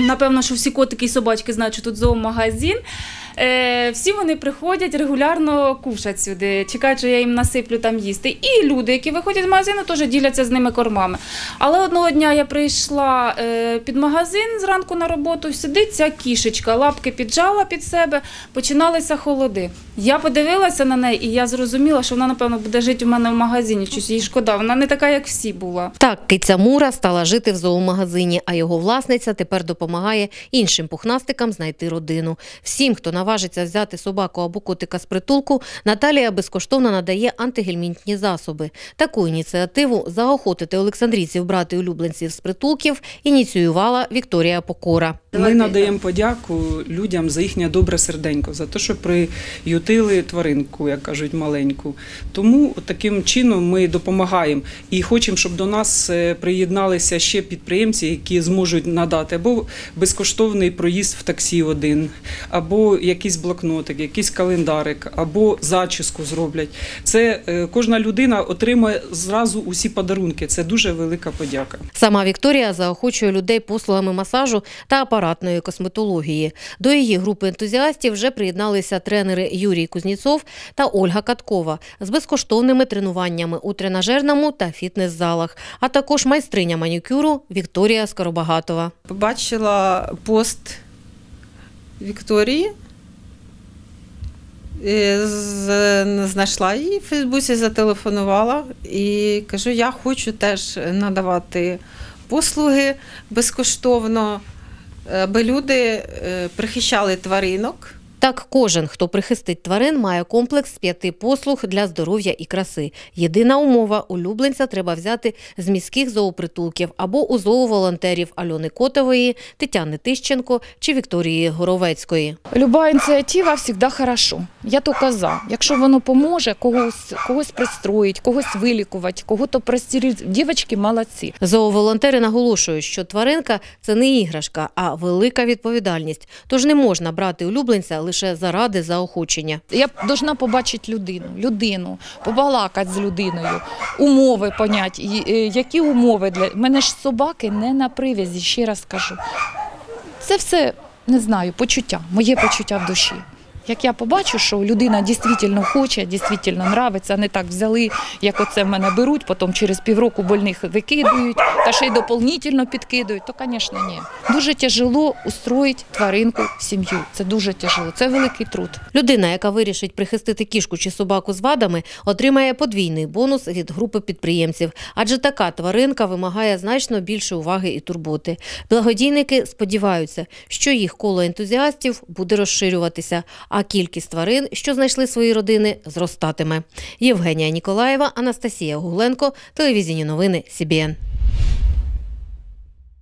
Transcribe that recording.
напевно, що всі котики і собачки знають, що тут зоомагазин. Е, всі вони приходять регулярно кушать сюди, чекають, що я їм насиплю там їсти. І люди, які виходять з магазину, теж діляться з ними кормами. Але одного дня я прийшла е, під магазин зранку на роботу, сидить ця кішечка, лапки піджала під себе, починалися холоди. Я подивилася на неї, і я зрозуміла, що вона, напевно, буде жити у мене в магазині. Щось їй шкода. Вона не така, як всі була. Так, киця Мура стала жити в зоомагазині, а його власниця тепер допомагає іншим пухнастикам знайти родину. Всім, хто наважиться взяти собаку або котика з притулку, Наталія безкоштовно надає антигельмінтні засоби. Таку ініціативу заохотити олександрійців брати улюбленців з притулків ініціювала Вікторія Покора. Ми надаємо подяку людям за їхнє добре серденько, за те, що приютили тваринку, як кажуть, маленьку. Тому таким чином ми допомагаємо і хочемо, щоб до нас е, приєдналися ще підприємці, які зможуть надати або безкоштовний проїзд в таксі один, або якийсь блокнотик, якийсь календарик, або зачіску зроблять. Це е, кожна людина отримує зразу усі подарунки. Це дуже велика подяка. Сама Вікторія заохочує людей послугами масажу та апаратної косметології. До її групи ентузіастів вже приєдналися тренери Юрій Кузніцов та Ольга Каткова з безкоштовними тренуваннями у тренажерному та фітнес-залах, а також майстриня манікюру Вікторія Скоробагатова. побачила пост Вікторії. е, Знайшла її в Фейсбуці, зателефонувала і кажу, я хочу теж надавати послуги безкоштовно, аби люди е, прихищали тваринок. Так, кожен, хто прихистить тварин, має комплекс з п'яти послуг для здоров'я і краси. Єдина умова – улюбленця треба взяти з міських зоопритулків або у зооволонтерів Альони Котової, Тетяни Тищенко чи Вікторії Горовецької. Люба ініціатива завжди хорошо. Я то каза. Якщо воно поможе когось, когось пристроїть, когось вилікувати, кого-то простірити. Дівчатки молодці. Зооволонтери наголошують, що тваринка – це не іграшка, а велика відповідальність. Тож не можна брати улюбленця лише заради заохочення. Я повинна побачити людину, людину, побалакати з людиною, умови поняти. Е, Які умови для мене ж собаки не на привязі, ще раз кажу. Це все не знаю, почуття, моє почуття в душі. Як я побачу, що людина дійсно хоче, дійсно нравиться, не так взяли, як оце в мене беруть, потім через півроку больних викидують, та ще й доповнительно підкидують, то, звісно, ні. Дуже тяжело устроїти тваринку в сім'ю. Це дуже тяжело, це великий труд. Людина, яка вирішить прихистити кішку чи собаку з вадами, отримає подвійний бонус від групи підприємців, адже така тваринка вимагає значно більше уваги і турботи. Благодійники сподіваються, що їх коло ентузіастів буде розширюватися, а кількість тварин, що знайшли свої родини, зростатиме. Євгенія Ніколаєва, Анастасія Гугленко, телевізійні новини СІБІН.